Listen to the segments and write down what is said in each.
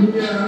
Yeah.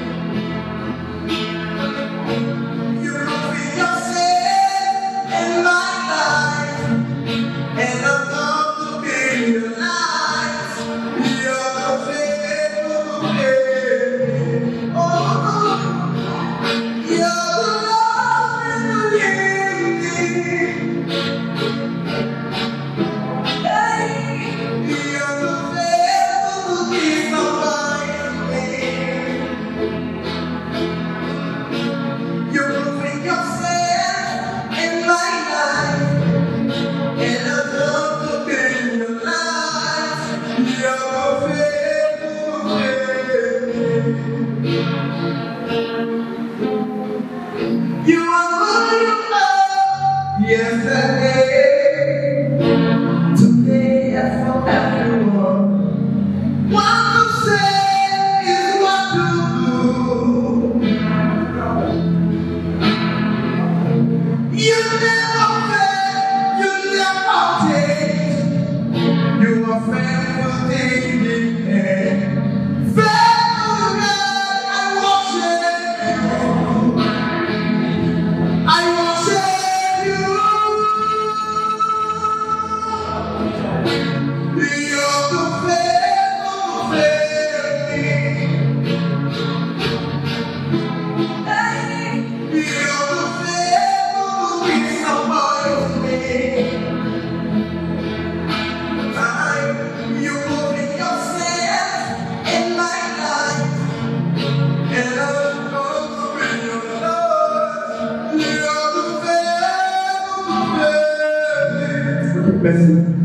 blessing